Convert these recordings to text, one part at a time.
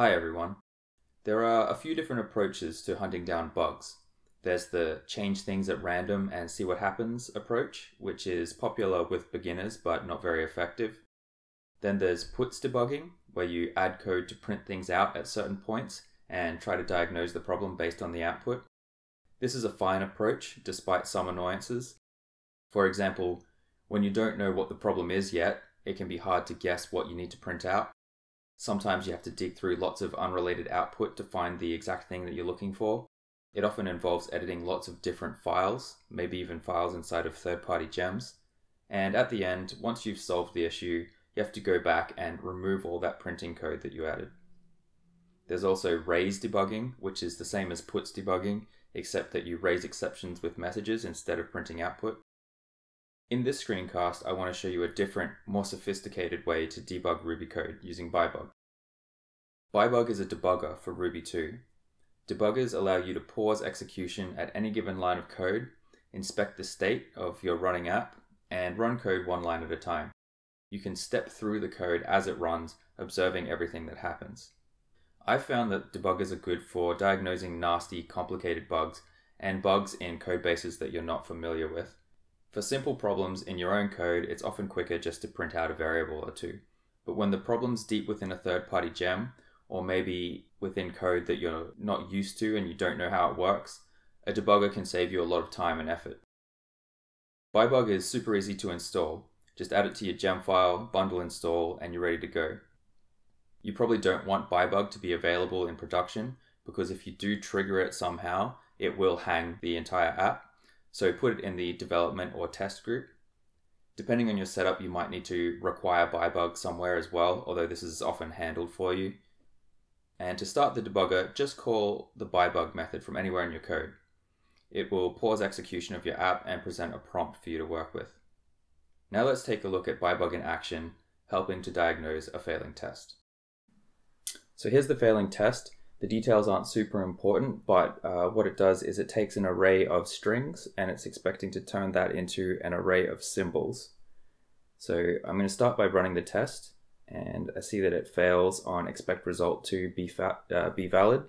Hi everyone. There are a few different approaches to hunting down bugs. There's the change things at random and see what happens approach, which is popular with beginners but not very effective. Then there's puts debugging, where you add code to print things out at certain points and try to diagnose the problem based on the output. This is a fine approach, despite some annoyances. For example, when you don't know what the problem is yet, it can be hard to guess what you need to print out. Sometimes you have to dig through lots of unrelated output to find the exact thing that you're looking for. It often involves editing lots of different files, maybe even files inside of third party gems. And at the end, once you've solved the issue, you have to go back and remove all that printing code that you added. There's also raise debugging, which is the same as puts debugging, except that you raise exceptions with messages instead of printing output. In this screencast, I want to show you a different, more sophisticated way to debug Ruby code using Byebug. Byebug is a debugger for Ruby 2. Debuggers allow you to pause execution at any given line of code, inspect the state of your running app, and run code one line at a time. You can step through the code as it runs, observing everything that happens. I found that debuggers are good for diagnosing nasty, complicated bugs and bugs in code bases that you're not familiar with. For simple problems in your own code, it's often quicker just to print out a variable or two. But when the problem's deep within a third party gem, or maybe within code that you're not used to and you don't know how it works, a debugger can save you a lot of time and effort. Byebug is super easy to install. Just add it to your gem file, bundle install, and you're ready to go. You probably don't want Byebug to be available in production because if you do trigger it somehow, it will hang the entire app so put it in the development or test group. Depending on your setup, you might need to require byebug somewhere as well, although this is often handled for you. And to start the debugger, just call the byebug method from anywhere in your code. It will pause execution of your app and present a prompt for you to work with. Now let's take a look at byebug in action, helping to diagnose a failing test. So here's the failing test. The details aren't super important, but uh, what it does is it takes an array of strings and it's expecting to turn that into an array of symbols. So I'm going to start by running the test and I see that it fails on expect result to be, uh, be valid.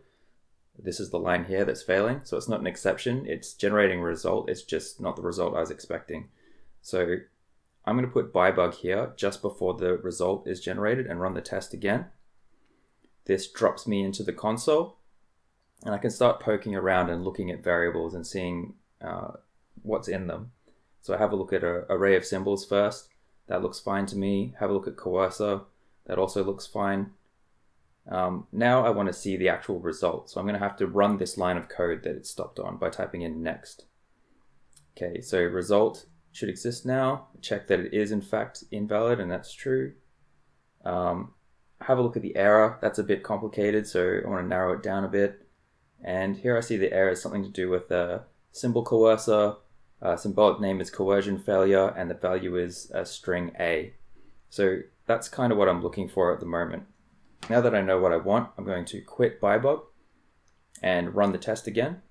This is the line here that's failing, so it's not an exception. It's generating a result, it's just not the result I was expecting. So I'm going to put byebug here just before the result is generated and run the test again. This drops me into the console and I can start poking around and looking at variables and seeing uh, what's in them. So I have a look at an array of symbols first. That looks fine to me. Have a look at coercer. That also looks fine. Um, now I want to see the actual result. So I'm going to have to run this line of code that it stopped on by typing in next. Okay, so result should exist now. Check that it is in fact invalid and that's true. Um, have a look at the error. That's a bit complicated, so I want to narrow it down a bit. And here I see the error is something to do with a symbol coercer. Uh, symbolic name is coercion failure, and the value is a string A. So that's kind of what I'm looking for at the moment. Now that I know what I want, I'm going to quit Byebug and run the test again.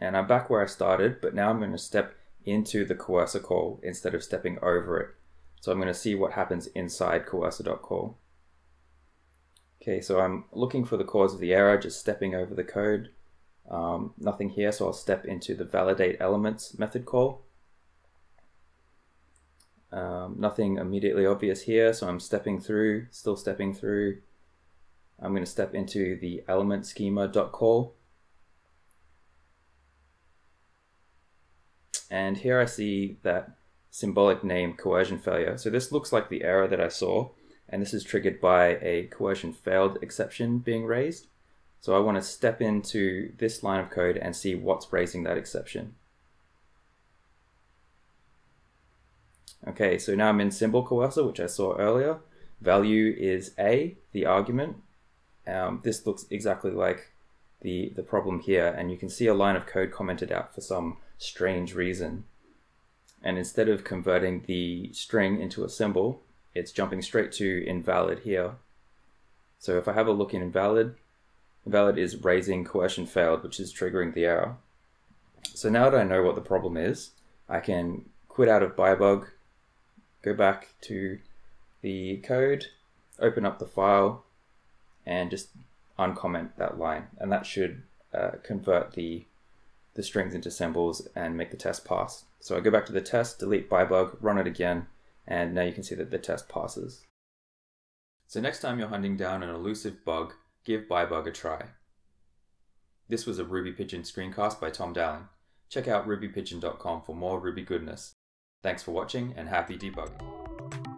And I'm back where I started, but now I'm going to step into the coercer call instead of stepping over it. So I'm going to see what happens inside coercer.call. Okay, so I'm looking for the cause of the error, just stepping over the code. Um, nothing here, so I'll step into the validate elements method call. Um, nothing immediately obvious here, so I'm stepping through, still stepping through. I'm going to step into the element schema dot call. And here I see that symbolic name coercion failure. So this looks like the error that I saw and this is triggered by a coercion failed exception being raised. So I want to step into this line of code and see what's raising that exception. Okay, so now I'm in symbol coercer, which I saw earlier. Value is A, the argument. Um, this looks exactly like the, the problem here, and you can see a line of code commented out for some strange reason. And instead of converting the string into a symbol, it's jumping straight to invalid here. So if I have a look in invalid, invalid is raising coercion failed, which is triggering the error. So now that I know what the problem is, I can quit out of Byebug, go back to the code, open up the file, and just uncomment that line, and that should uh, convert the the strings into symbols and make the test pass. So I go back to the test, delete byebug, run it again, and now you can see that the test passes. So next time you're hunting down an elusive bug, give byebug a try. This was a Ruby Pigeon screencast by Tom Dalling. Check out rubypigeon.com for more Ruby goodness. Thanks for watching and happy debugging.